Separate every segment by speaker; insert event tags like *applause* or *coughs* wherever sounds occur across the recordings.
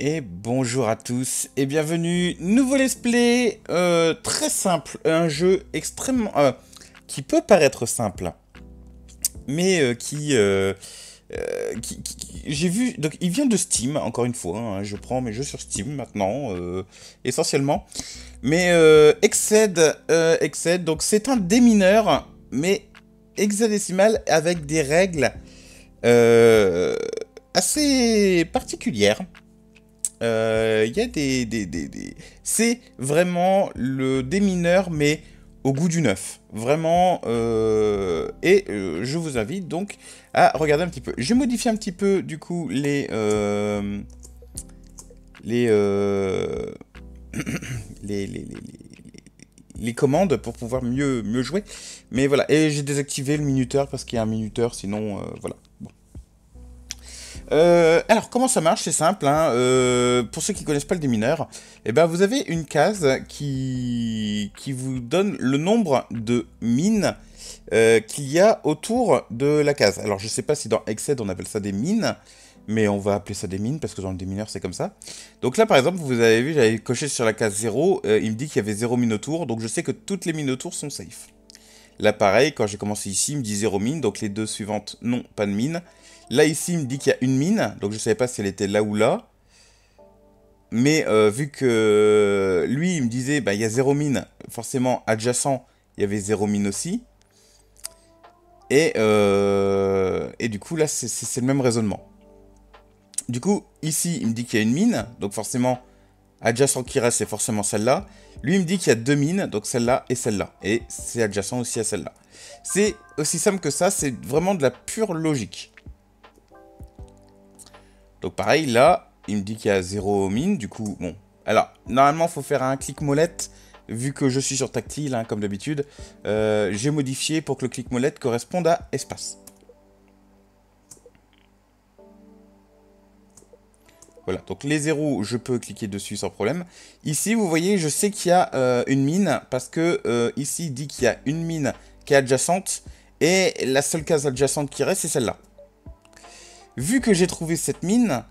Speaker 1: Et bonjour à tous et bienvenue, nouveau let's play, euh, très simple, un jeu extrêmement... euh, qui peut paraître simple, mais euh, qui... J'ai vu, donc il vient de Steam, encore une fois, hein, je prends mes jeux sur Steam maintenant, essentiellement. Mais euh, Exced, donc c'est un démineur, mais hexadécimal avec des règles assez particulières. Euh, Il y a des... des, des- C'est vraiment le démineur, mais au goût du neuf. Vraiment. euh, Et euh, je vous invite donc à regarder un petit peu. J'ai modifié un petit peu, du coup, les... euh, Les... euh, *coughs* les, les, les, les- commandes pour pouvoir mieux, mieux jouer. Mais voilà, et j'ai désactivé le minuteur parce qu'il y a un minuteur, sinon, euh, voilà. Euh, alors, comment ça marche? C'est simple. hein, euh, pour ceux qui connaissent pas le démineur, eh ben, vous avez une case qui, vous donne le nombre de mines euh, qu'il y a autour de la case. Alors, je sais pas si dans Excel on appelle ça des mines, mais on va appeler ça des mines parce que dans le démineur c'est comme ça. Donc là, par exemple, vous avez vu, j'avais coché sur la case 0, euh, il me dit qu'il y avait 0 mine autour, donc je sais que toutes les mines autour sont safe. Là, pareil, quand j'ai commencé ici, il me dit 0 mine, donc les deux suivantes, non, pas de mine. Là, ici, il me dit qu'il y a une mine, donc je savais pas si elle était là ou là. Mais euh, vu que lui, il me disait, bah, il y a 0 mine, forcément, adjacent, il y avait 0 mine aussi. Et, euh, et du coup, là, c'est le même raisonnement. Du coup, ici, il me dit qu'il y a une mine, donc forcément, adjacent qui reste, c'est forcément celle-là. Lui, il me dit qu'il y a deux mines, donc celle-là et celle-là. Et c'est adjacent aussi à celle-là. C'est aussi simple que ça, c'est vraiment de la pure logique. Donc pareil, là, il me dit qu'il y a zéro mine, du coup, bon. Alors, normalement, il faut faire un clic molette, vu que je suis sur tactile, hein, comme d'habitude. Euh, J'ai modifié pour que le clic molette corresponde à espace. Voilà, donc les zéros, je peux cliquer dessus sans problème. Ici, vous voyez, je sais qu'il y a euh, une mine, parce que euh, ici, il dit qu'il y a une mine qui est adjacente, et la seule case adjacente qui reste, c'est celle-là. Vu que j'ai trouvé cette mine,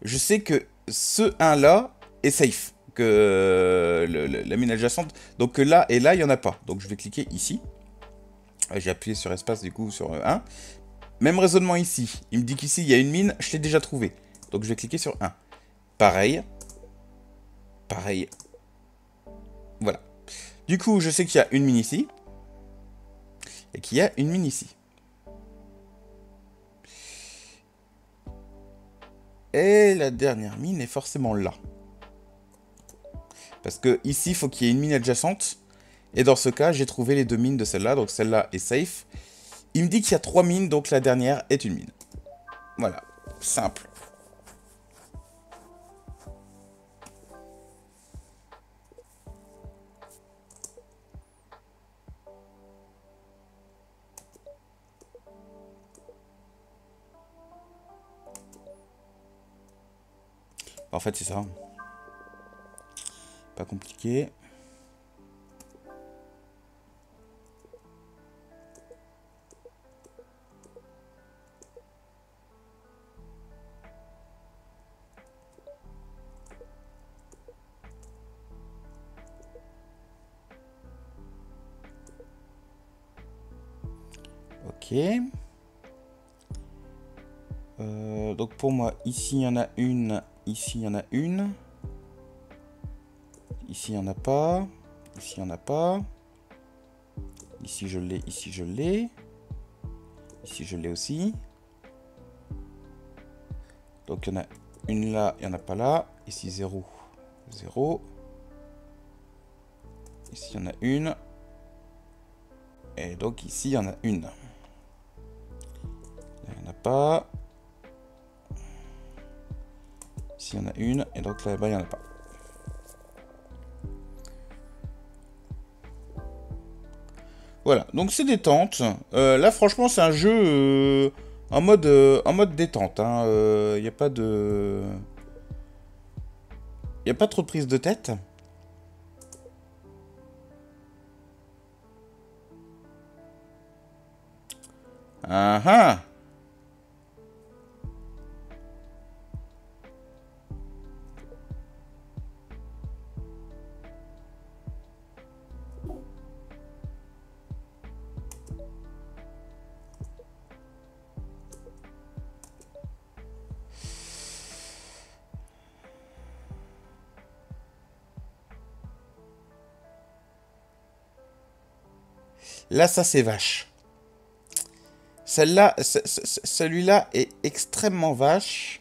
Speaker 1: je sais que ce 1-là est safe, que euh, la mine adjacente, donc que là et là, il n'y en a pas. Donc je vais cliquer ici. Euh, J'ai appuyé sur espace, du coup, sur euh, 1. Même raisonnement ici. Il me dit qu'ici, il y a une mine, je l'ai déjà trouvée. Donc je vais cliquer sur 1. Pareil. Pareil. Voilà. Du coup, je sais qu'il y a une mine ici. Et qu'il y a une mine ici. Et la dernière mine est forcément là. Parce que ici, il faut qu'il y ait une mine adjacente. Et dans ce cas, j'ai trouvé les deux mines de celle-là. Donc celle-là est safe. Il me dit qu'il y a trois mines, donc la dernière est une mine. Voilà. Simple. En fait, c'est ça. Pas compliqué. Ok. Euh, donc pour moi, ici il y en a une, ici il y en a une. Ici il n'y en a pas. Ici il n'y en a pas. Ici je l'ai, ici je l'ai. Ici je l'ai aussi. Donc il y en a une là, il n'y en a pas là. Ici 0, 0. Ici il y en a une. Et donc ici il y en a une. Là, il n'y en a pas. Il y en a une. Et donc là-bas il n'y en a pas. Voilà, donc c'est détente. Euh, là, franchement, c'est un jeu euh, en, mode, euh, en mode détente. Il n'y a pas de. Il a pas trop de prise de tête. Ah ah Là, ça, c'est vache. Celle-là, celui-là est extrêmement vache.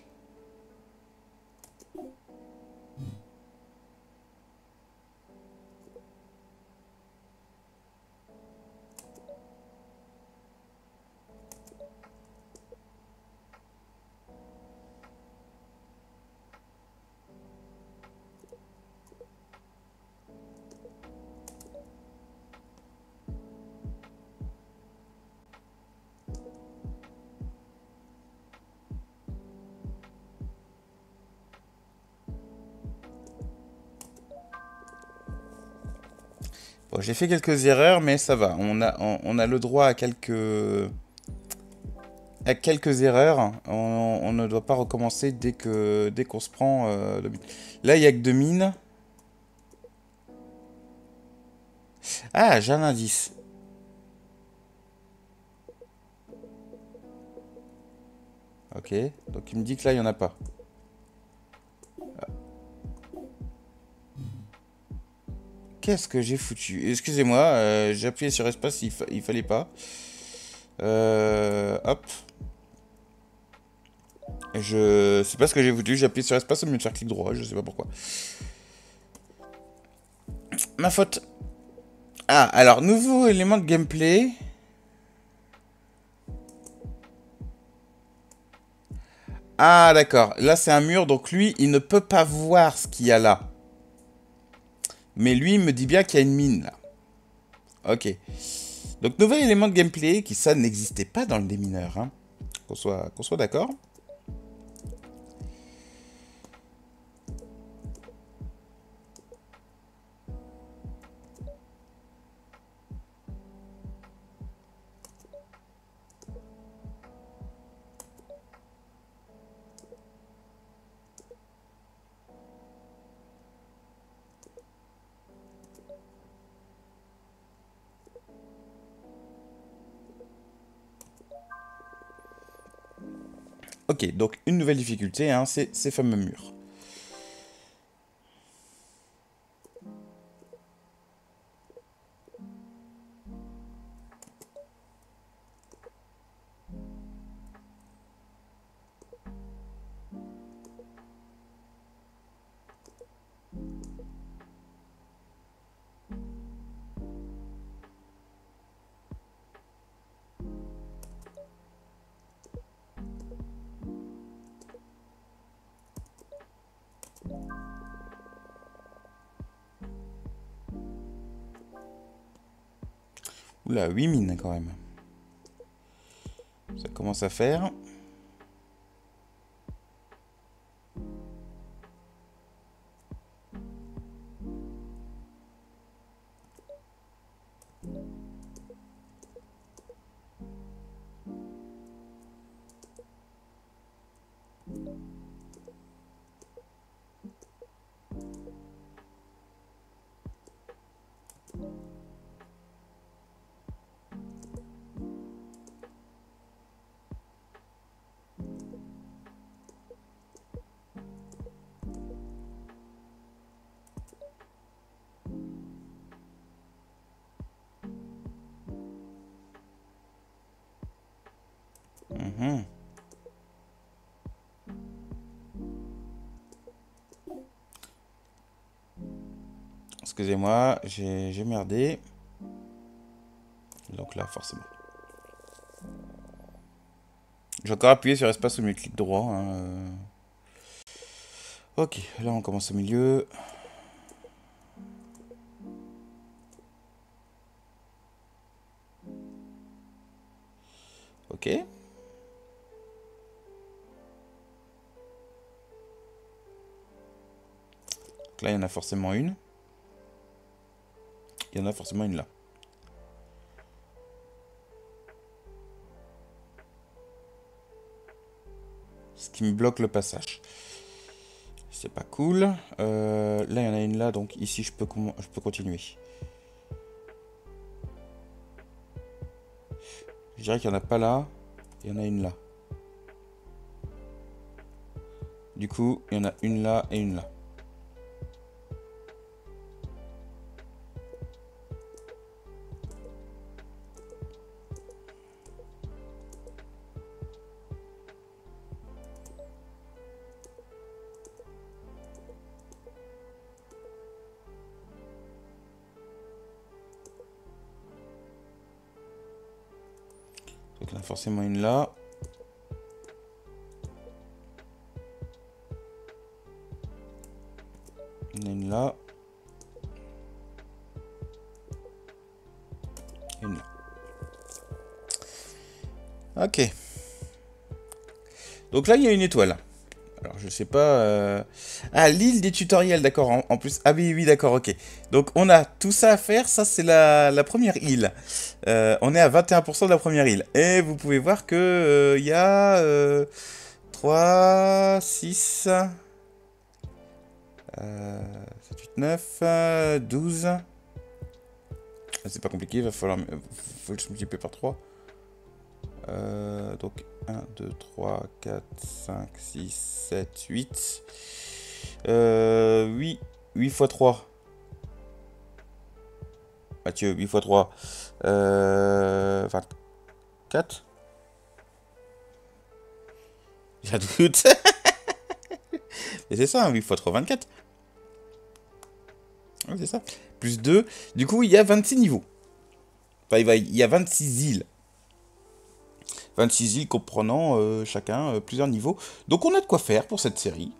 Speaker 1: J'ai fait quelques erreurs, mais ça va. On a, on, a le droit à quelques, à quelques erreurs. On, ne doit pas recommencer dès dès qu'on se prend euh, Là, il n'y a que deux mines. Ah, j'ai un indice. Ok, donc il me dit que là, il n'y en a pas. Qu'est-ce que j'ai foutu? Excusez-moi, euh, j'ai appuyé sur espace, il, il fallait pas. Euh, hop. Je sais pas ce que j'ai foutu, j'ai appuyé sur espace au lieu de faire clic droit, je sais pas pourquoi. Ma faute. Ah, alors, nouveau élément de gameplay. Ah, d'accord. Là, c'est un mur, donc lui, il ne peut pas voir ce qu'il y a là. Mais lui, me dit bien qu'il y a une mine, là. Ok. Donc, nouvel élément de gameplay, qui ça n'existait pas dans le démineur. Hein. Qu'on soit, qu'on soit d'accord. Donc une nouvelle difficulté, hein, c'est ces fameux murs. 8 mines quand même. Ça commence à faire. Mhm. Excusez-moi, j'ai merdé. Donc là, forcément. J'ai encore appuyé sur espace au milieu clic droit. Hein, euh. Ok, là on commence au milieu. Forcément une. Il y en a forcément une là. Ce qui me bloque le passage. C'est pas cool. Euh, là, il y en a une là, donc ici, je peux, je peux continuer. Je dirais qu'il n'y en a pas là. Il y en a une là. Du coup, il y en a une là et une là. Donc forcément une là. Une là. Une là. Ok. Donc là, il y a une étoile. Sais pas... Euh... Ah, l'île des tutoriels, d'accord, en, plus. Ah oui, oui, d'accord, ok. Donc, on a tout ça à faire. Ça, c'est la, première île. Euh, on est à 21% de la première île. Et vous pouvez voir que euh, il y a... 3, 6... 7, 8, 9, 12... C'est pas compliqué, il va falloir... Faut le multiplier par 3. Euh, donc 1, 2, 3, 4, 5, 6, 7, 8. Euh, 8, 8 x 3. Mathieu, 8 x 3. Euh, 24. J'ai doute. *laughs* Mais c'est ça, 8 x 3, 24. c'est ça. Plus 2. Du coup, il y a 26 niveaux. Enfin, il y a 26 îles. 26 îles comprenant euh, chacun euh, plusieurs niveaux. Donc on a de quoi faire pour cette série.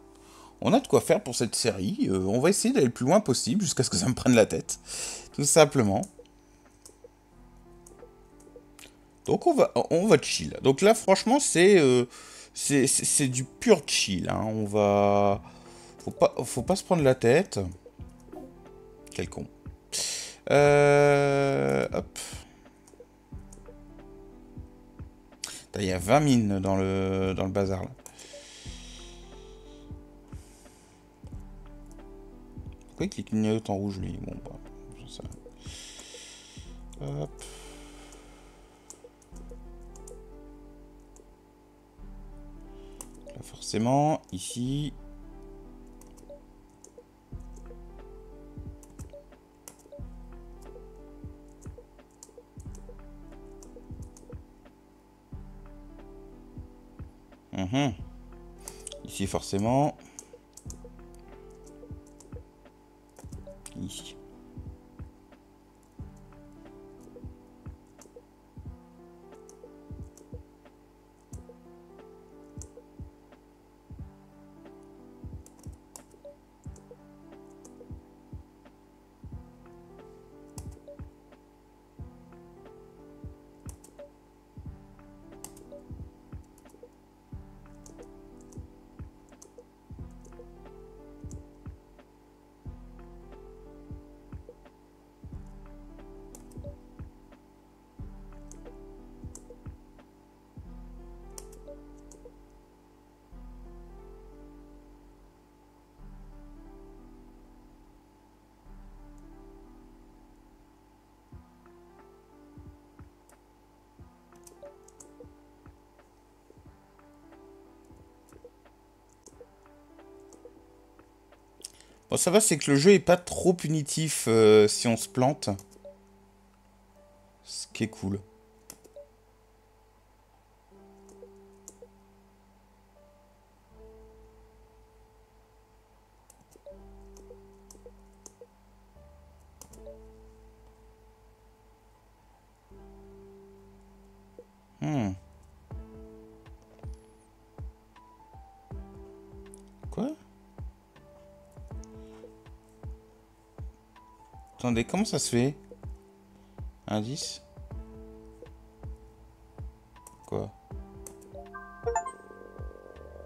Speaker 1: On a de quoi faire pour cette série. Euh, on va essayer d'aller le plus loin possible jusqu'à ce que ça me prenne la tête. Tout simplement. Donc on va, on va chill. Donc là franchement c'est c'est du pur chill. Hein. On va... Faut pas, faut pas se prendre la tête. Quel con. hop. Il y a 20 mines dans le, dans le bazar là. Pourquoi il clignote en rouge lui? Bon bah, sais. Hop. Là forcément, ici, Mhm. Ici, forcément. Ici. Bon, ça va, c'est que le jeu est pas trop punitif euh, si on se plante. Ce qui est cool. Attendez, comment ça se fait? Indice Quoi?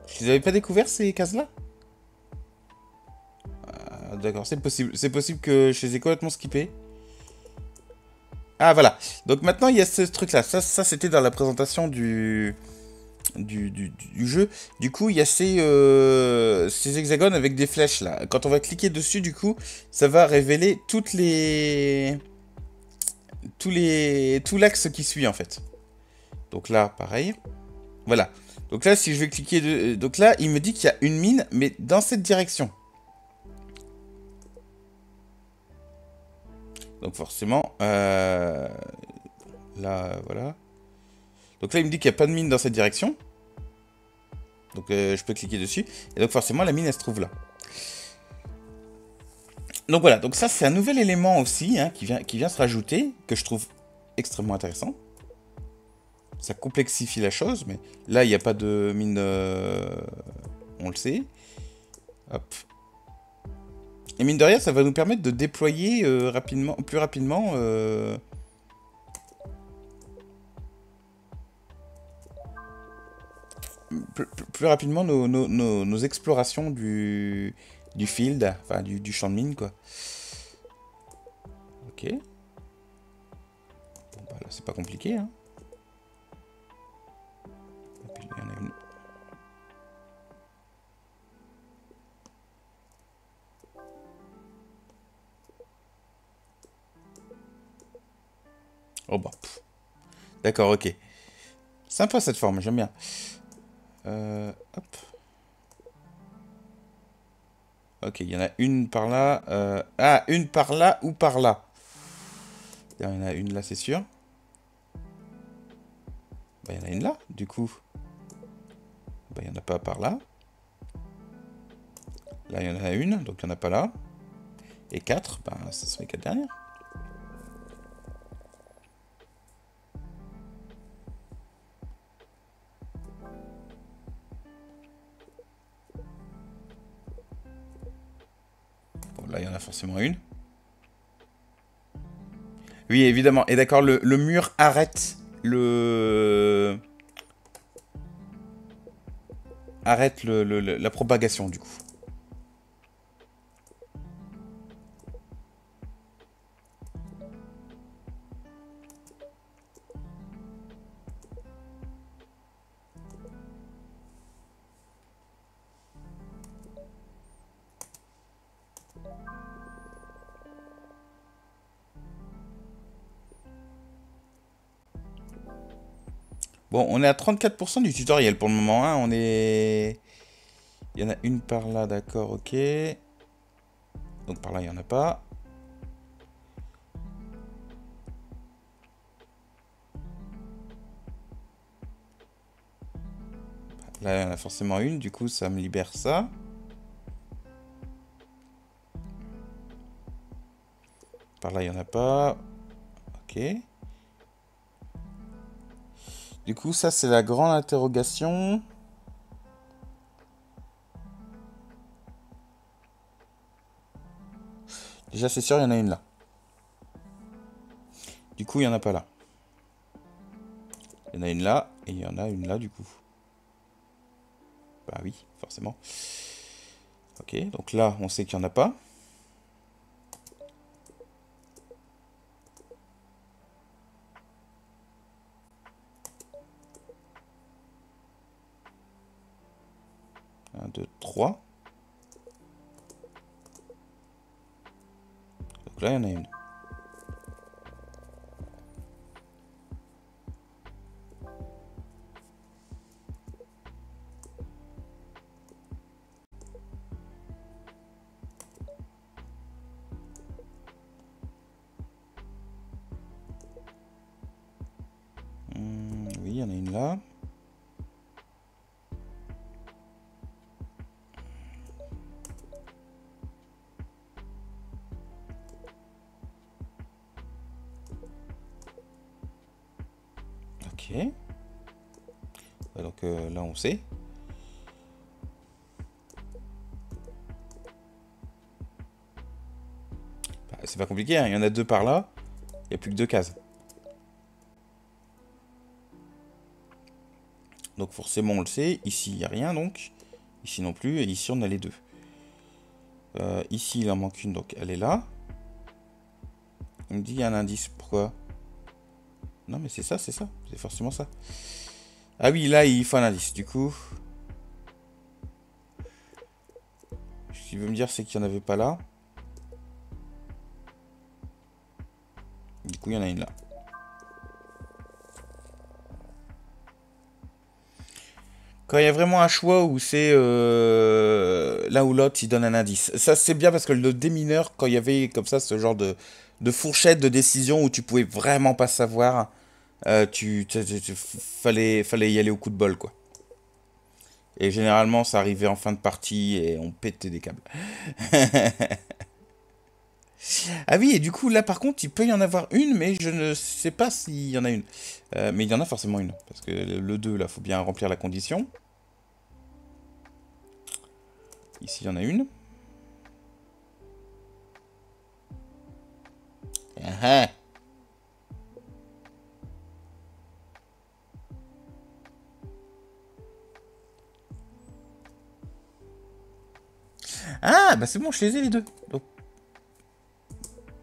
Speaker 1: Je les avais pas découvert ces cases-là? Ah, D'accord, c'est possible. C'est possible que je les ai complètement skippés. Ah, voilà. Donc maintenant, il y a ce truc-là. Ça, ça c'était dans la présentation du du, jeu. Du coup, il y a ces, euh, ces hexagones avec des flèches là. Quand on va cliquer dessus, du coup, ça va révéler toutes les... Tous les... Tout l'axe qui suit en fait. Donc là, pareil. Voilà. Donc là, si je vais cliquer... De... Donc là, il me dit qu'il y a une mine, mais dans cette direction. Donc forcément, euh, là, voilà. Donc là, il me dit qu'il n'y a pas de mine dans cette direction. Donc euh, je peux cliquer dessus. Et donc forcément, la mine, elle se trouve là. Donc voilà, donc ça c'est un nouvel élément aussi hein, qui, vient, qui vient se rajouter, que je trouve extrêmement intéressant. Ça complexifie la chose, mais là, il n'y a pas de mine... On le sait. Hop. Et mine de rien, ça va nous permettre de déployer rapidement, plus rapidement plus, rapidement nos, explorations du, du field, enfin du, champ de mine, quoi. Ok. Bon, bah là, c'est pas compliqué, hein. Oh bah. D'accord, ok. Sympa cette forme, j'aime bien. Euh. Ok, il y en a une par là. Euh, ah, une par là ou par là. Il y en a une là, c'est sûr. Bah, il y en a une là, du coup. Bah, il n'y en a pas par là. Là, il y en a une, donc il n'y en a pas là. Et quatre, bah, ça sont les quatre dernières. Là, il y en a forcément une. Oui, évidemment. Et d'accord, le, mur arrête le... Arrête le, la propagation, du coup. Bon, on est à 34% du tutoriel pour le moment. Hein. On est... Il y en a une par là, d'accord, ok. Donc par là, il n'y en a pas. Là, il y en a forcément une, du coup, ça me libère ça. Par là, il n'y en a pas. Ok. Du coup, ça, c'est la grande interrogation. Déjà, c'est sûr, il y en a une là. Du coup, il n'y en a pas là. Il y en a une là, et il y en a une là, du coup. Bah oui, forcément. Ok, donc là, on sait qu'il n'y en a pas. 3. Donc là, il y en a une. Donc là, on sait. Bah, c'est pas compliqué, hein. il y en a deux par là. Il n'y a plus que deux cases. Donc forcément, on le sait. Ici, il n'y a rien, donc. Ici non plus. Et ici, on a les deux. Euh, ici, il en manque une, donc elle est là. Il me dit il y a un indice. Pourquoi? Non, mais c'est ça, c'est ça. C'est forcément ça. Ah oui, là, il faut un indice. Du coup... Ce qu'il veut me dire, c'est qu'il n'y en avait pas là. Du coup, il y en a une là. Quand il y a vraiment un choix où c'est euh, l'un ou l'autre, il donne un indice. Ça, c'est bien parce que le démineur, quand il y avait comme ça ce genre de, de fourchette de décision où tu pouvais vraiment pas savoir, euh, tu, fallait, fallait y aller au coup de bol, quoi. Et généralement, ça arrivait en fin de partie et on pétait des câbles. *laughs* Ah oui, et du coup, là, par contre, il peut y en avoir une, mais je ne sais pas s'il y en a une. Euh, mais il y en a forcément une, parce que le 2, là, faut bien remplir la condition. Ici, il y en a une. Ah, ah. Ah bah c'est bon, je les ai les deux.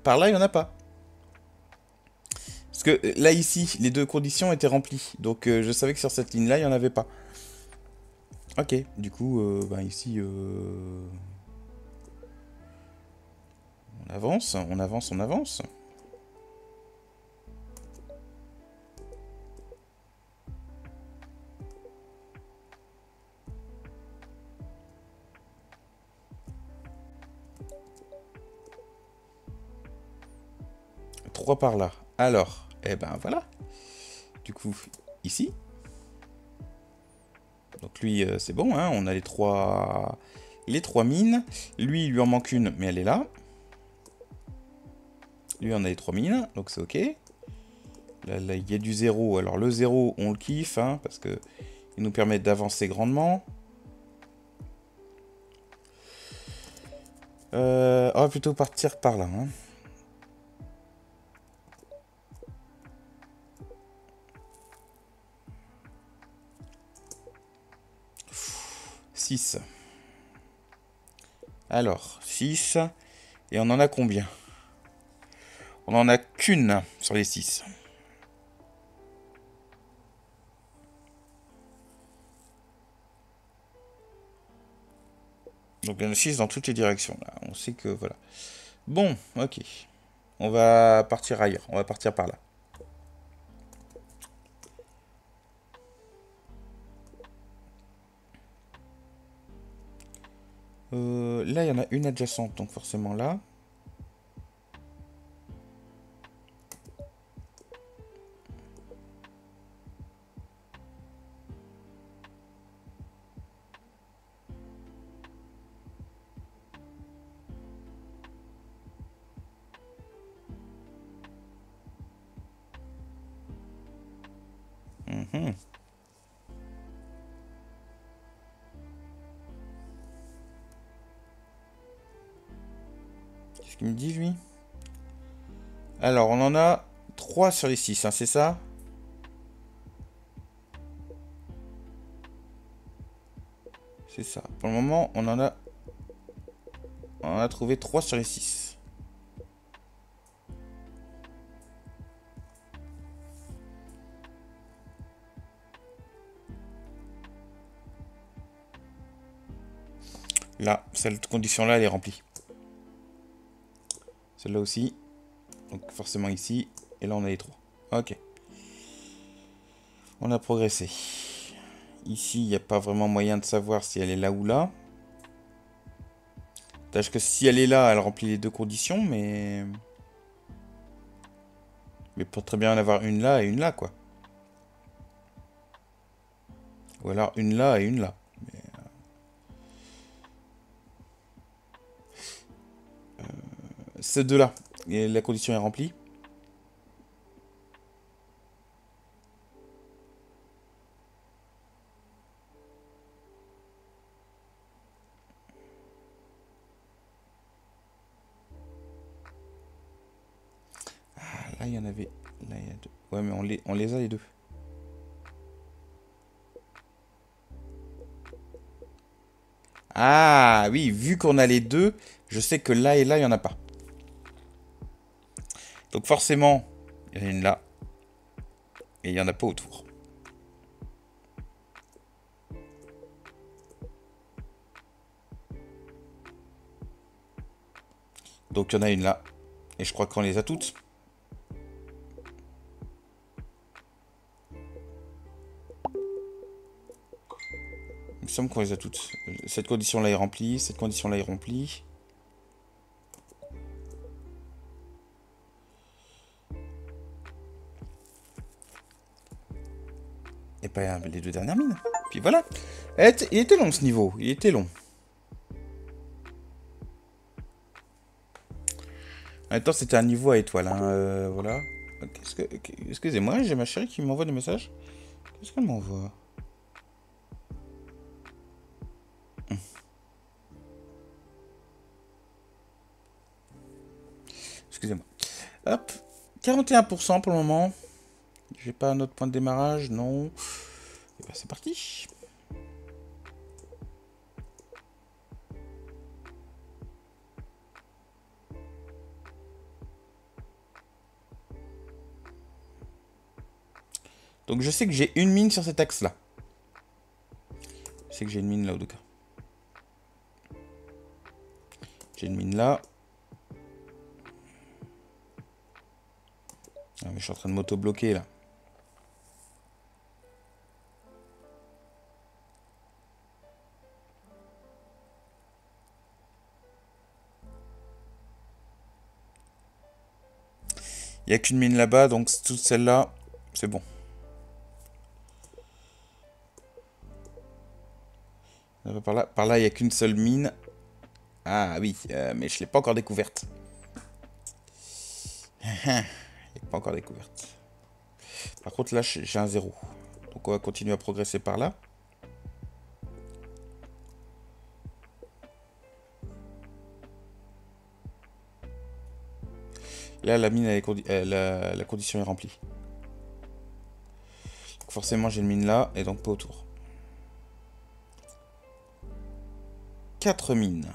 Speaker 1: Par là, il n'y en a pas. Parce que euh, là, ici, les deux conditions étaient remplies. Donc, euh, je savais que sur cette ligne-là, il n'y en avait pas. Ok, du coup, euh, bah, ici... On avance, on avance, on avance. Par là. Alors, eh ben voilà. Du coup, ici. Donc lui, euh, c'est bon, hein, on a les trois... les trois mines. Lui, il lui en manque une, mais elle est là. Lui, on a les trois mines, donc c'est ok. Là, il y a du zéro. Alors le zéro, on le kiffe, hein, parce que il nous permet d'avancer grandement. Euh, on va plutôt partir par là. Hein. 6. Alors, 6. Et on en a combien? On en a qu'une sur les 6. Donc il y en a 6 dans toutes les directions. Là. On sait que voilà. Bon, ok. On va partir ailleurs. On va partir par là. Euh, là, il y en a une adjacente, donc forcément là. Mhm. Qu'est-ce qu'il me dit, lui Alors, on en a 3 sur les 6, hein, c'est ça? C'est ça. Pour le moment, on en a... On en a trouvé 3 sur les 6. Là, cette condition-là, elle est remplie. Celle-là aussi. Donc forcément ici. Et là, on a les trois. Ok. On a progressé. Ici, il n'y a pas vraiment moyen de savoir si elle est là ou là. Tâche que si elle est là, elle remplit les deux conditions, mais... Mais pour très bien en avoir une là et une là, quoi. Ou alors une là et une là. Ces deux-là, la condition est remplie. Ah, là, il y en avait... Là, il y a deux. Ouais, mais on les, on les a les deux. Ah oui, vu qu'on a les deux, je sais que là et là, il n'y en a pas. Donc forcément, il y en a une là. Et il n'y en a pas autour. Donc il y en a une là. Et je crois qu'on les a toutes. Il me semble qu'on les a toutes. Cette condition-là est remplie, cette condition-là est remplie. Les deux dernières mines. Puis voilà. Il était long ce niveau, il était long. Temps, c'était un niveau à étoile, hein, euh, voilà. Que... Excusez-moi, j'ai ma chérie qui m'envoie des messages. Qu'est-ce qu'elle m'envoie? Hum. Excusez-moi. Hop, 41% pour le moment. J'ai pas un autre point de démarrage, non. Ben, c'est parti. Donc je sais que j'ai une mine sur cet axe-là. Je sais que j'ai une mine là, au cas. J'ai une mine là. Ah, mais je suis en train de m'auto-bloquer là. Il n'y a qu'une mine là-bas, donc toute celle-là, c'est bon. Par là, par là, il n'y a qu'une seule mine. Ah oui, euh, mais je ne l'ai pas encore découverte. *laughs* Il n'est pas encore découverte. Par contre, là, j'ai un zéro. Donc, on va continuer à progresser par là. Là, la mine, euh, la, condition est remplie. forcément, j'ai une mine là, et donc pas autour. 4 mines.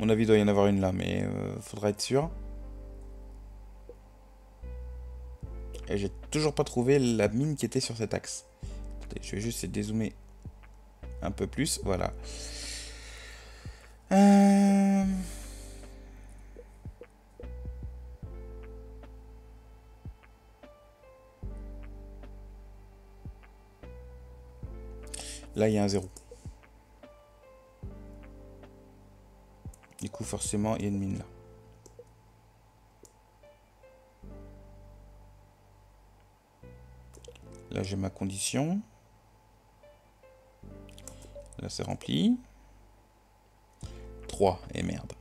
Speaker 1: mon avis, il doit y en avoir une là, mais euh, faudra être sûr. Et j'ai toujours pas trouvé la mine qui était sur cet axe. je vais juste dézoomer un peu plus. Voilà. Euh... Là, il y a un zéro. Du coup, forcément, il y a une mine là. Là, j'ai ma condition. Là, c'est rempli. 3. Et merde.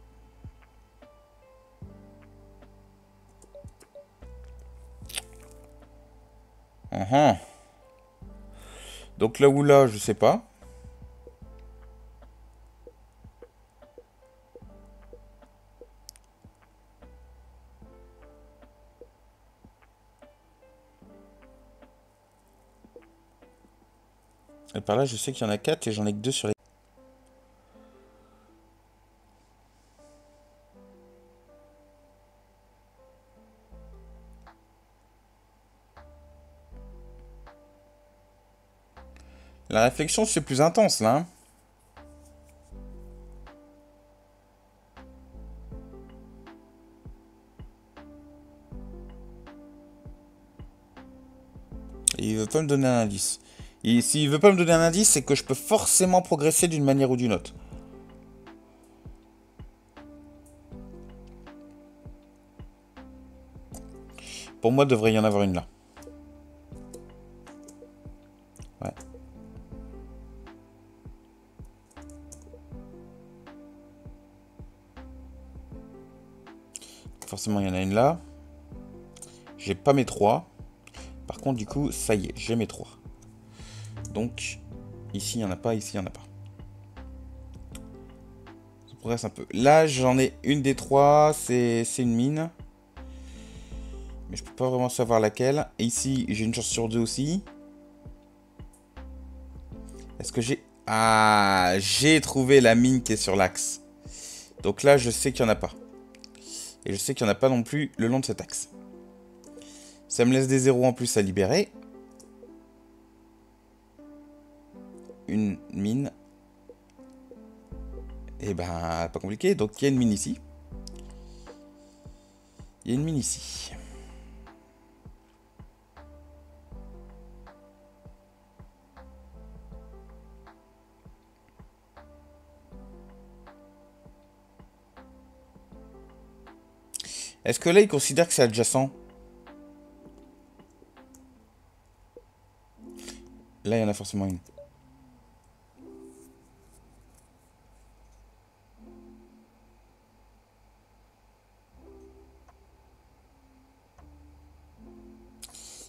Speaker 1: Uh Donc là où là, je sais pas. Et par là, je sais qu'il y en a 4 et j'en ai que 2 sur les... La réflexion, c'est plus intense, là. Hein. il veut pas me donner un indice. Et s'il veut pas me donner un indice, c'est que je peux forcément progresser d'une manière ou d'une autre. Pour moi, il devrait y en avoir une là. Il y en a une là. J'ai pas mes trois. Par contre, du coup, ça y est, j'ai mes trois. Donc, ici, il n'y en a pas, ici, il n'y en a pas. Ça progresse un peu. Là, j'en ai une des trois, c'est une mine. Mais je peux pas vraiment savoir laquelle. Et ici, j'ai une chance sur deux aussi. Est-ce que j'ai... Ah, j'ai trouvé la mine qui est sur l'axe. Donc là, je sais qu'il n'y en a pas. Et je sais qu'il n'y en a pas non plus le long de cet axe. Ça me laisse des zéros en plus à libérer. une mine. Et eh ben, pas compliqué. Donc, il y a une mine ici. Il y a une mine ici. Est-ce que là, il considère que c'est adjacent? Là, il y en a forcément une.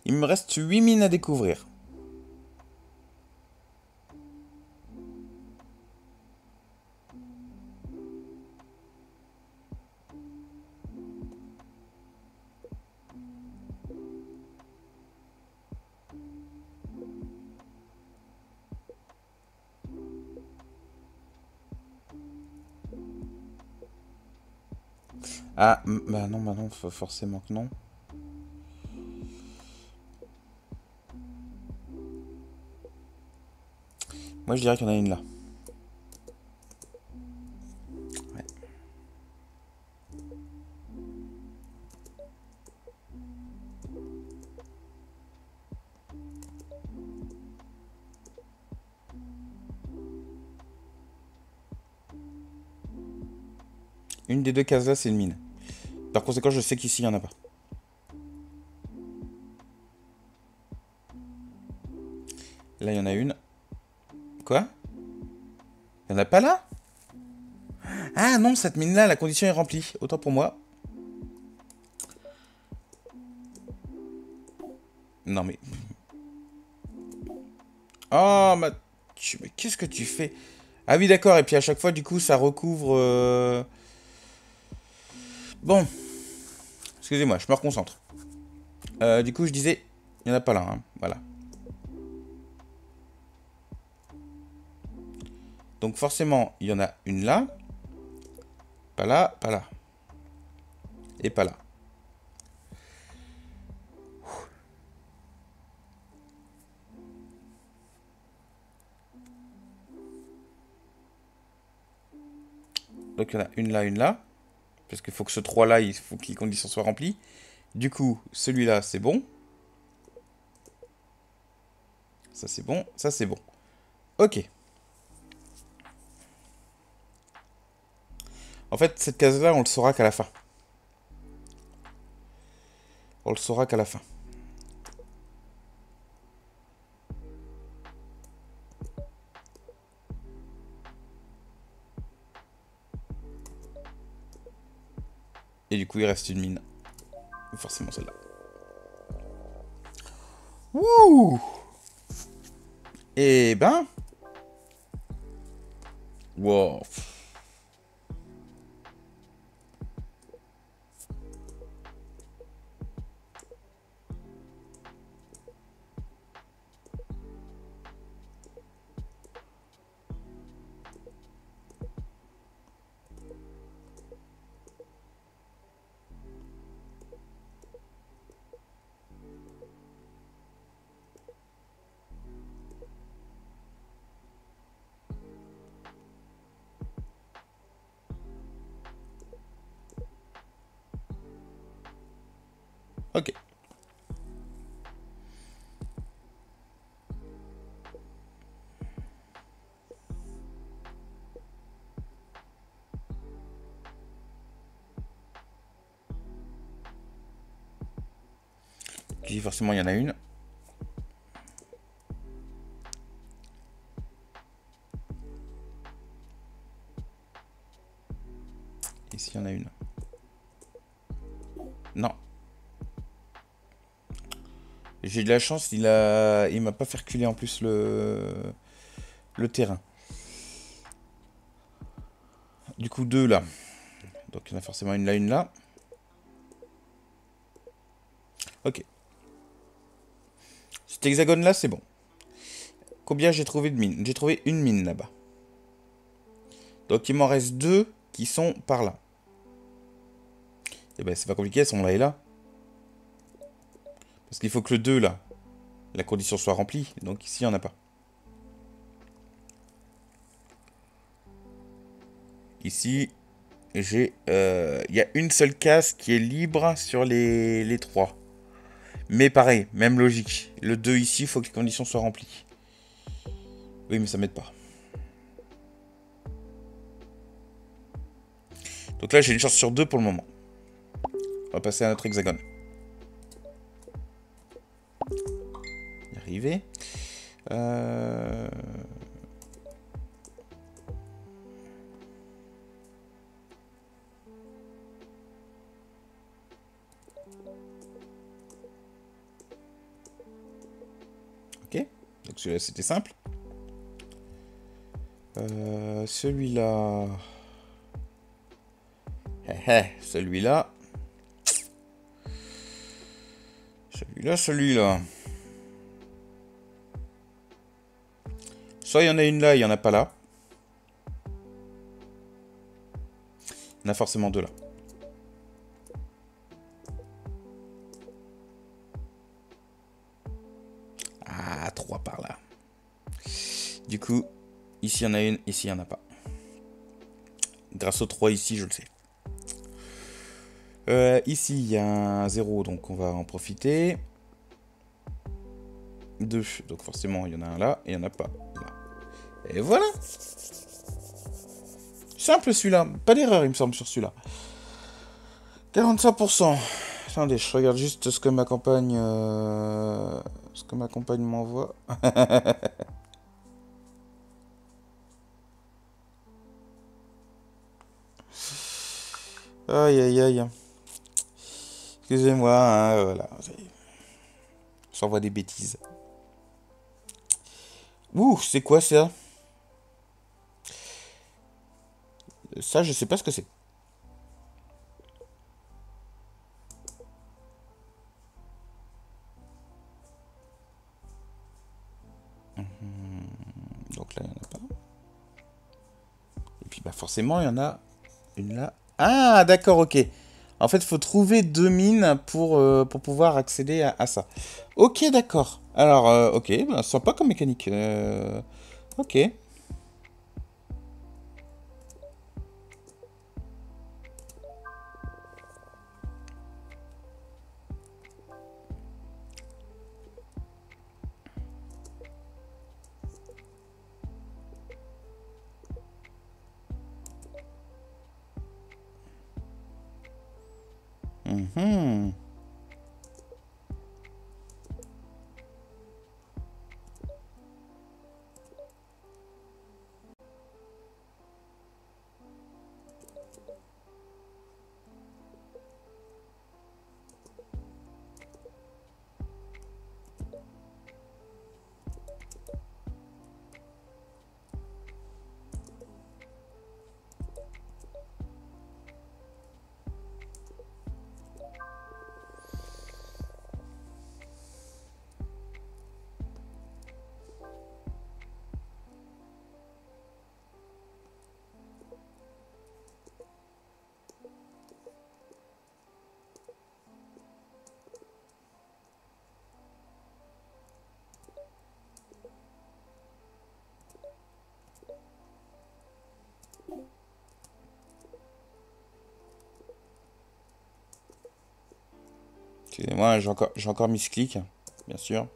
Speaker 1: Il me reste 8 mines à découvrir. Ah, bah non, bah non, forcément que non. Moi, je dirais qu'il y en a une là. Une des deux cases là, c'est une mine. Par conséquent, je sais qu'ici, il n'y en a pas. Là, il y en a une. Quoi? Il n'y en a pas là? Ah non, cette mine-là, la condition est remplie. Autant pour moi. Non mais... Oh, ma... Mais qu'est-ce que tu fais? Ah oui, d'accord. Et puis à chaque fois, du coup, ça recouvre... Euh, bon. Excusez-moi, je me reconcentre. Euh, du coup, je disais, il n'y en a pas là, hein. voilà. Donc forcément, il y en a une là, pas là, pas là, et pas là. Donc il y en a une là, une là. Parce qu'il faut que ce 3 là, il faut que les conditions soient remplies. Du coup, celui-là, c'est bon. Ça, c'est bon. Ça, c'est bon. Ok. En fait, cette case-là, on le saura qu'à la fin. On le saura qu'à la fin. Et du coup, il reste une mine. Forcément celle-là. Wouh Eh ben... Wow. Ici, forcément, il y en a une. Ici, il y en a une? Non. J'ai de la chance, il a, il m'a pas fait reculer en plus le, le terrain. Du coup, deux là. Donc il y en a forcément une là, une là. Cet hexagone là, c'est bon. Combien j'ai trouvé de mines? J'ai trouvé une mine là-bas. Donc il m'en reste deux qui sont par là. Et eh ben c'est pas compliqué, elles sont là et là. Parce qu'il faut que le 2, là, la condition soit remplie. Donc ici, il n'y en a pas. Ici, j'ai... Euh, il y a une seule case qui est libre sur les, 3. Mais pareil, même logique. Le 2 ici, il faut que les conditions soient remplies. Oui, mais ça m'aide pas. Donc là, j'ai une chance sur 2 pour le moment. On va passer à notre hexagone. arriver. Euh... Donc celui-là, c'était simple. Euh, celui-là... Eh, eh, celui-là... Celui-là, celui-là... Soit il y en a une là, il n'y en a pas là. Il y en a forcément deux là. Ah, trois par là. Du coup, ici il y en a une, ici il n'y en a pas. Grâce aux trois ici, je le sais. Euh, ici, il y a un 0, donc on va en profiter. 2, donc forcément, il y en a un là, et il n'y en a pas là. Et voilà Simple celui-là, pas d'erreur il me semble sur celui-là. 45%. Attendez, je regarde juste ce que ma compagne... Euh, ce que ma m'envoie. *laughs* aïe aïe aïe. Excusez-moi, hein, voilà. J'envoie des bêtises. Ouh, c'est quoi ça? Ça, je sais pas ce que c'est. Il y en a une là. Ah, d'accord, ok. En fait, il faut trouver deux mines pour, euh, pour pouvoir accéder à, ça. Ok, d'accord. Alors, euh, ok, bah, sympa comme mécanique. Euh, ok. Excusez-moi, j'ai encore, mis ce clic, bien sûr.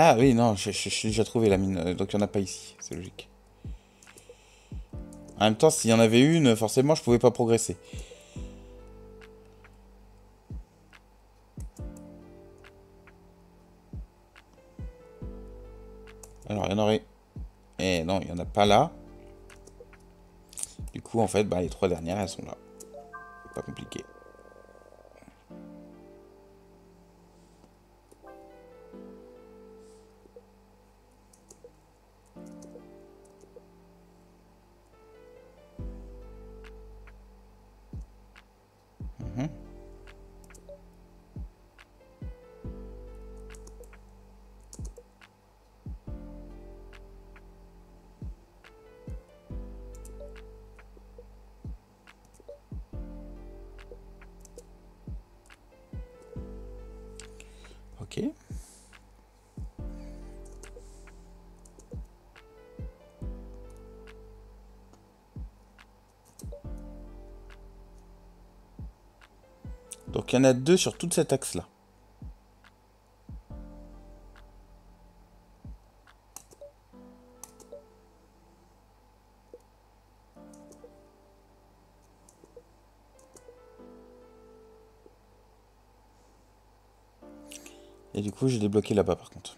Speaker 1: Ah oui, non, j'ai déjà trouvé la mine, euh, donc il n'y en a pas ici, c'est logique. En même temps, s'il y en avait une, forcément, je pouvais pas progresser. Alors, il y en aurait... Eh non, il n'y en a pas là. Du coup, en fait, bah, les trois dernières, elles sont là. Pas compliqué. Donc il y en a deux sur tout cet axe-là. Et du coup, j'ai débloqué là-bas par contre.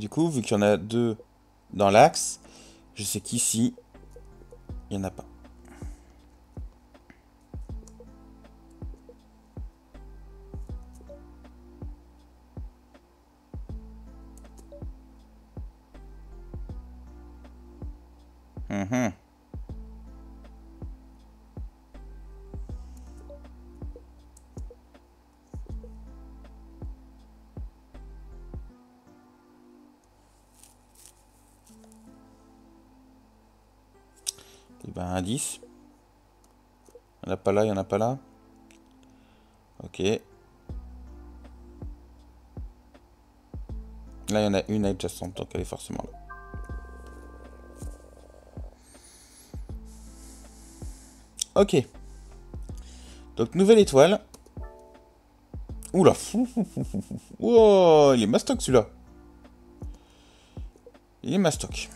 Speaker 1: Du coup, vu qu'il y en a deux dans l'axe, je sais qu'ici, il n'y en a pas. 10. Il n'y en a pas là, il n'y en a pas là. Ok. Là, il y en a une adjacente, donc elle est forcément là. Ok. Donc, nouvelle étoile. Oula. Oh, il est mastoc celui-là. Il est mastoc.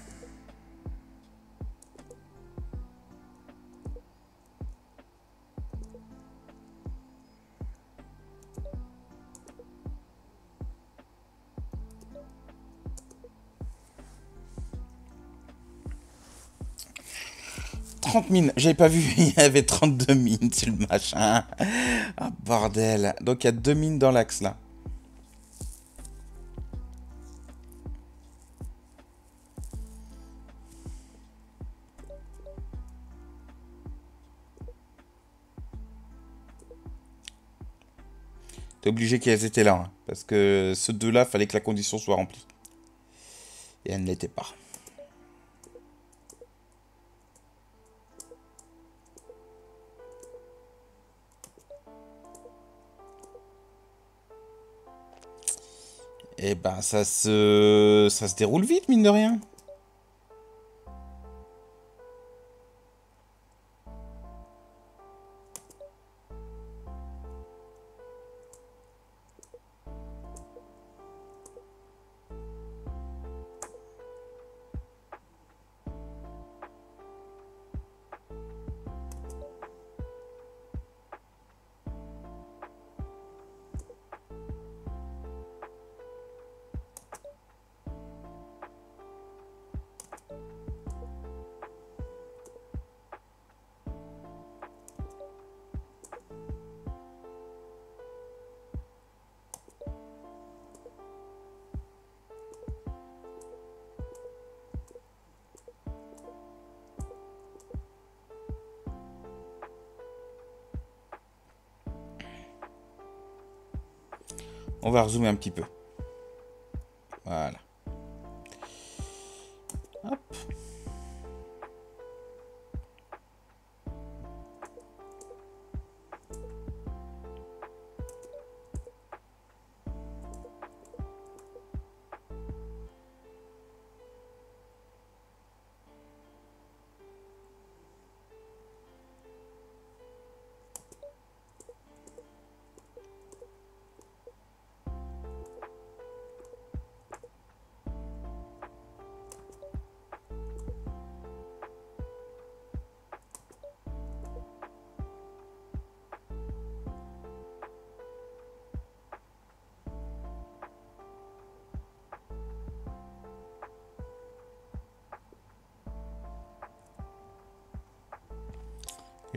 Speaker 1: Mines. J'avais pas vu, *laughs* il y avait 32 mines sur le machin. Ah, bordel. Donc il y a deux mines dans l'axe là. T'es obligé qu'elles étaient là. Hein, parce que ce deux-là, fallait que la condition soit remplie. Et elle ne l'était pas. Eh ben, ça se... ça se déroule vite, mine de rien. On va rezoomer un petit peu.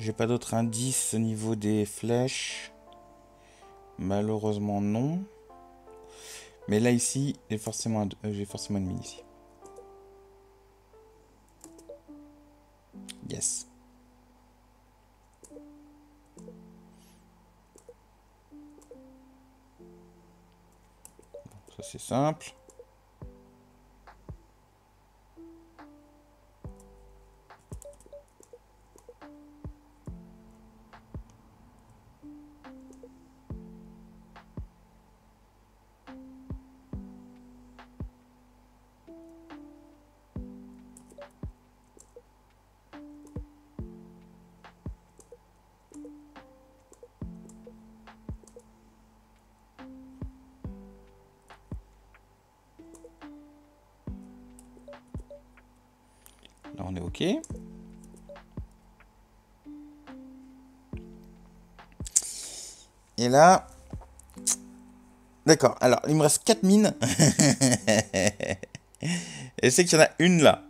Speaker 1: J'ai pas d'autres indices au niveau des flèches. Malheureusement non. Mais là ici, j'ai forcément, j'ai forcément une mine ici. Yes. ça c'est simple. On est OK. Et là... D'accord, alors il me reste 4 mines. *laughs* Et c'est qu'il y en a une là.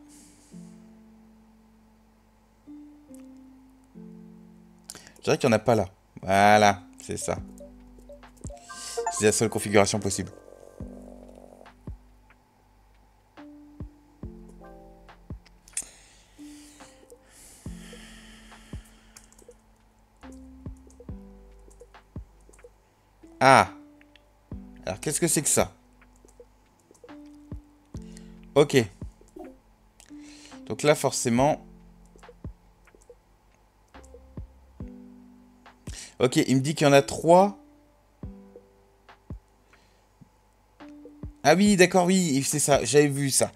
Speaker 1: Je dirais qu'il n'y en a pas là. Voilà, c'est ça. C'est la seule configuration possible. Ah Alors, qu'est-ce que c'est que ça? Ok. Donc là, forcément... Ok, il me dit qu'il y en a trois. Ah oui, d'accord, oui, c'est ça, j'avais vu ça.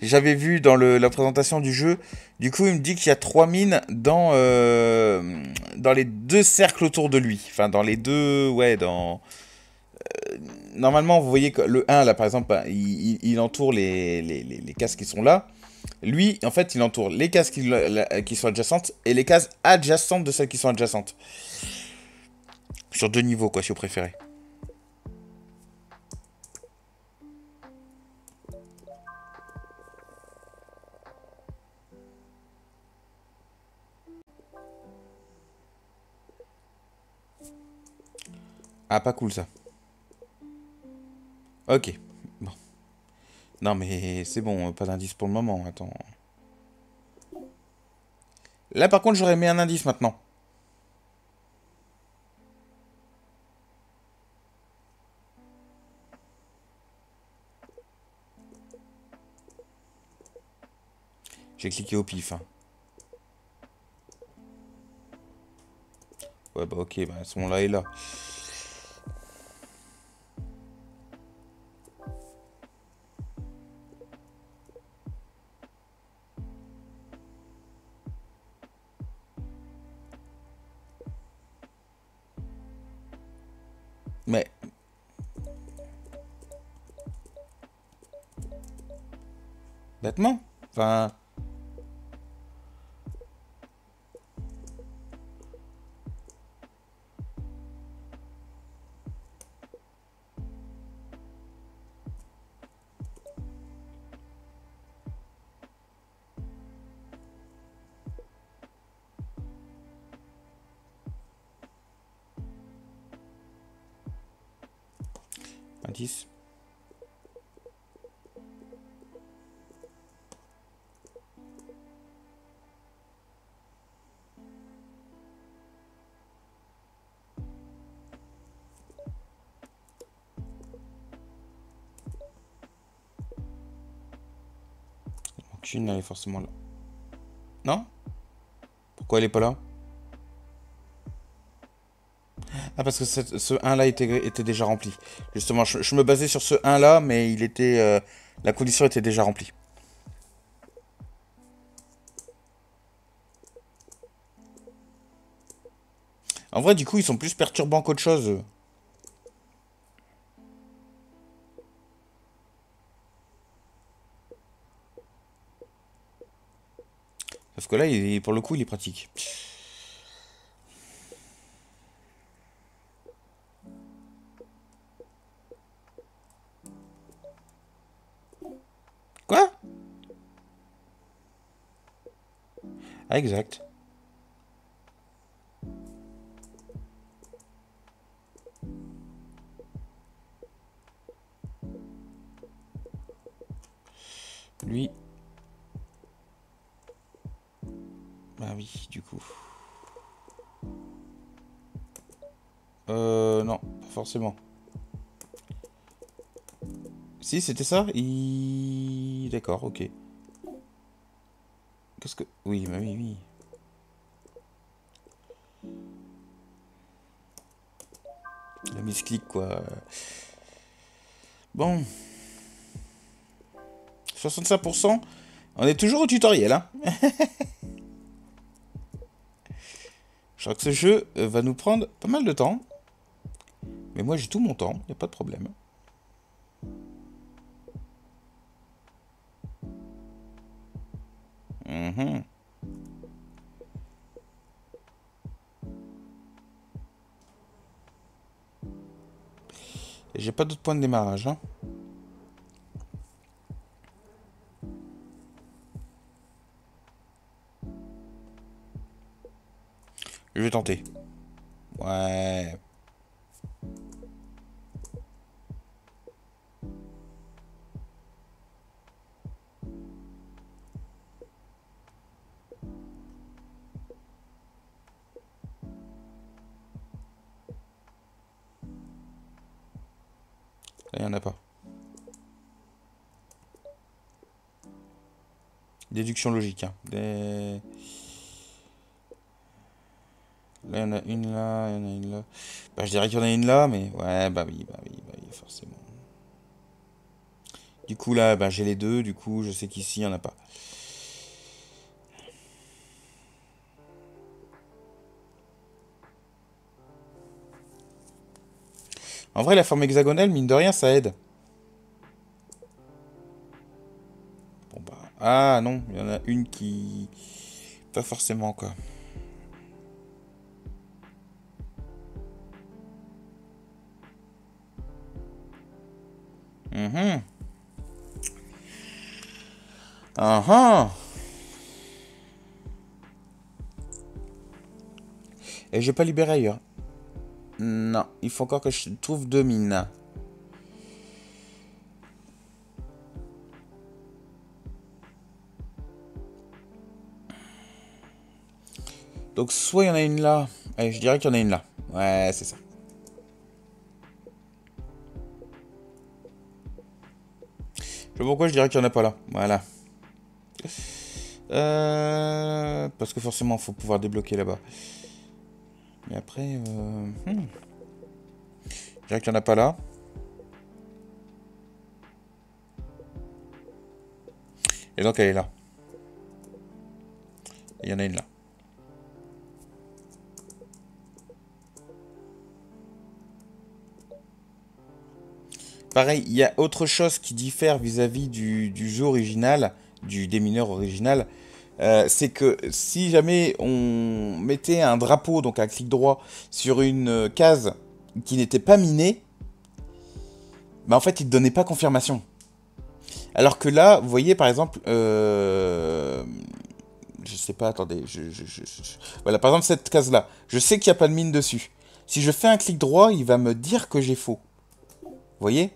Speaker 1: J'avais vu dans la présentation du jeu. Du coup, il me dit qu'il y a trois mines dans, euh, dans les deux cercles autour de lui. Enfin, dans les deux... Ouais, dans... Euh, normalement, vous voyez que le 1, là, par exemple, il, entoure les, les, cases qui sont là. Lui, en fait, il entoure les cases qui, qui sont adjacentes et les cases adjacentes de celles qui sont adjacentes. Sur deux niveaux, quoi, si vous préférez. Ah, pas cool ça. Ok. Bon. Non, mais c'est bon, pas d'indice pour le moment. Attends. Là, par contre, j'aurais mis un indice maintenant. J'ai cliqué au pif. Hein. Ouais, bah ok, bah, ce moment-là est là. Elle est forcément là. Non? Pourquoi elle est pas là? Ah, parce que ce 1-là était, était, déjà rempli. Justement, je, me basais sur ce 1-là, mais il était... Euh, la condition était déjà remplie. En vrai, du coup, ils sont plus perturbants qu'autre chose. Parce que là, pour le coup, il est pratique. Quoi? Ah, exact. Lui, Ah oui, du coup. Euh, non, pas forcément. Si, c'était ça? Il... D'accord, ok. Qu'est-ce que... Oui, bah oui, oui. La misclic, quoi. Bon. 65%. On est toujours au tutoriel, hein *laughs* Je crois que ce jeu euh, va nous prendre pas mal de temps. Mais moi j'ai tout mon temps, il n'y a pas de problème. Mhm. J'ai pas d'autres points de démarrage. Hein. Tenter. Ouais. il n'y en a pas. Déduction logique. Hein. Des... Là, il y en a une là, il y en a une là. Bah, je dirais qu'il y en a une là, mais ouais, bah oui, bah oui, bah oui, forcément. Du coup, là, bah, j'ai les deux, du coup, je sais qu'ici, il n'y en a pas. En vrai, la forme hexagonale, mine de rien, ça aide. Bon bah... Ah non, il y en a une qui... Pas forcément, quoi. Ah. Et j'ai pas libéré ailleurs. Non, il faut encore que je trouve deux mines. Donc soit il y en a une là. Je dirais qu'il y en a une là. Ouais, c'est ça. Je sais pourquoi je dirais qu'il n'y en a pas là. Voilà. Euh, parce que forcément, faut pouvoir débloquer là-bas. Mais après... Euh, hmm. Je dirais qu'il n'y en a pas là. Et donc elle est là. Il y en a une là. Pareil, il y a autre chose qui diffère vis-à-vis du, jeu original, du démineur original. Euh, c'est que si jamais on mettait un drapeau, donc un clic droit, sur une case qui n'était pas minée, bah en fait il ne donnait pas confirmation. Alors que là, vous voyez par exemple, euh, je sais pas, attendez, voilà, par exemple cette case-là, je sais qu'il n'y a pas de mine dessus. Si je fais un clic droit, il va me dire que j'ai faux. Vous voyez?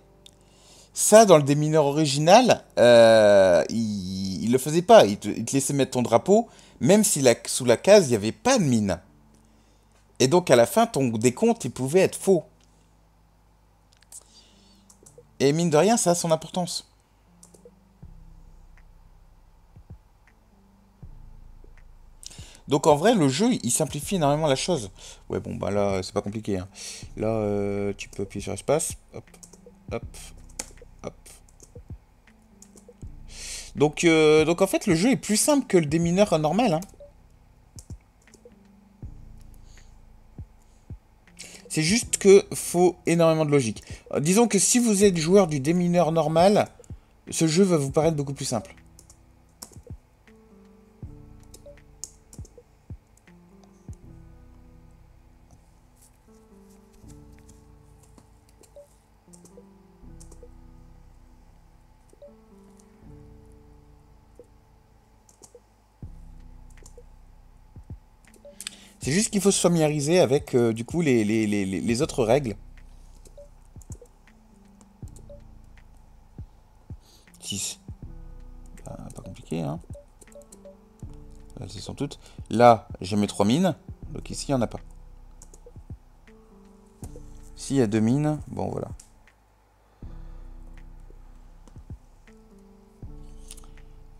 Speaker 1: Ça, dans le démineur original, euh, il, ne le faisait pas. Il te, laissait mettre ton drapeau, même si sous la case, il n'y avait pas de mine. Et donc, à la fin, ton décompte, il pouvait être faux. Et mine de rien, ça a son importance. Donc en vrai, le jeu, il simplifie énormément la chose. Ouais, bon, bah là, c'est pas compliqué. Hein. Là, euh, tu peux appuyer sur espace. Hop, hop, Donc, euh, donc en fait, le jeu est plus simple que le démineur normal. Hein. C'est juste que faut énormément de logique. Euh, disons que si vous êtes joueur du démineur normal, ce jeu va vous paraître beaucoup plus simple. Juste qu'il faut se familiariser avec, euh, du coup, les, les, autres règles? 6. Bah, pas compliqué, hein. Là, c'est sont toutes. Là, j'ai mes trois mines. Donc ici, il n'y en a pas. S'il y a deux mines, bon, voilà.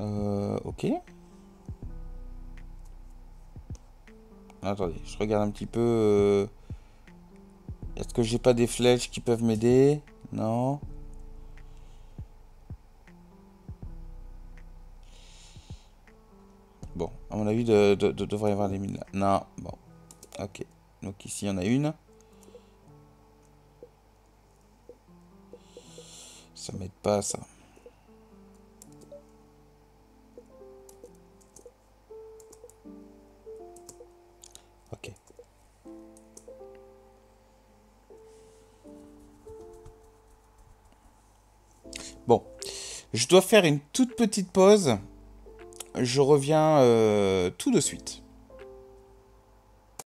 Speaker 1: Euh, ok. Attendez, je regarde un petit peu. Euh, est-ce que j'ai pas des flèches qui peuvent m'aider? Non. Bon, à mon avis, de, devrait y avoir des mines là. Non, bon. Ok. Donc ici, il y en a une. Ça m'aide pas, ça. Je dois faire une toute petite pause. Je reviens tout de suite.